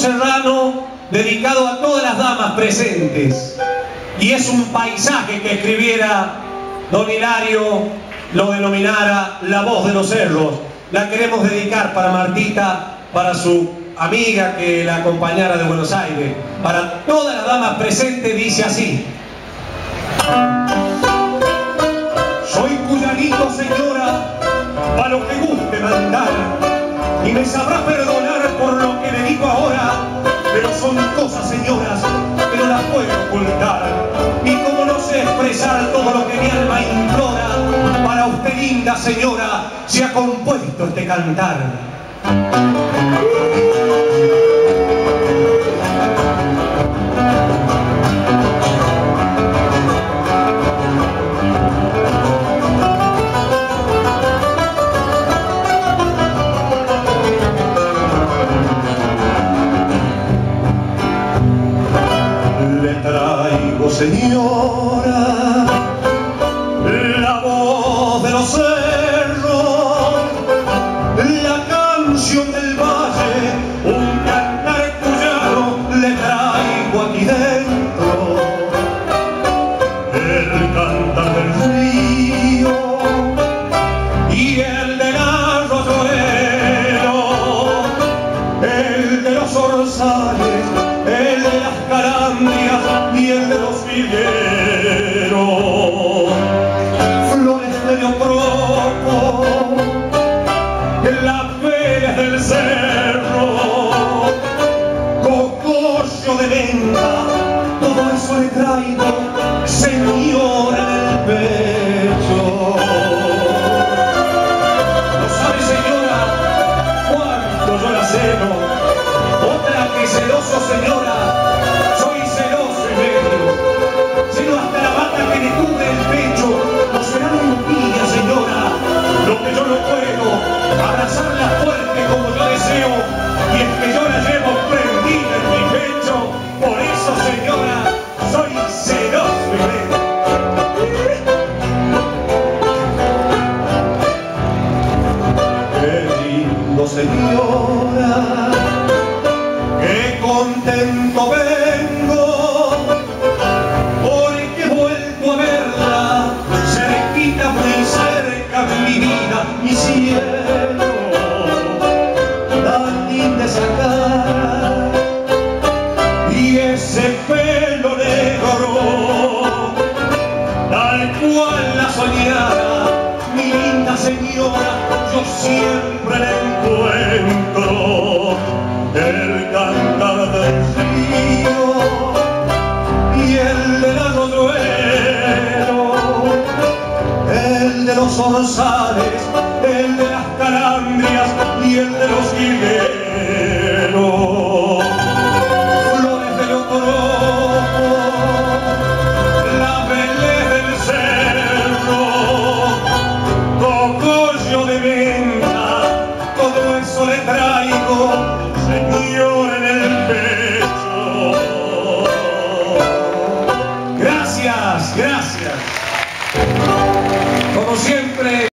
serrano dedicado a todas las damas presentes. Y es un paisaje que escribiera don Hilario, lo denominara La Voz de los Cerros. La queremos dedicar para Martita, para su amiga que la acompañara de Buenos Aires. Para todas las damas presentes dice así. Soy cuyanito, señora, para lo que guste mandar, y me sabrá perdonar ahora, pero son cosas, señoras, que no las puedo ocultar. Y como no sé expresar todo lo que mi alma implora, para usted, linda señora, se ha compuesto este cantar. Señora, la voz de los cerros, la canción del valle, un cantar cuyano le traigo aquí dentro. El cantar del río y el del arroyuelo, el de los orzales, Flores de leopropo, las velas del cerro, cocosio de venta, todo eso le traigo, contento vengo, porque he vuelto a verla, cerquita, muy cerca de mi vida, mi cielo, tan linda esa cara, y ese pelo negro, tal cual la soñara, mi linda señora, yo siempre la encuentro. El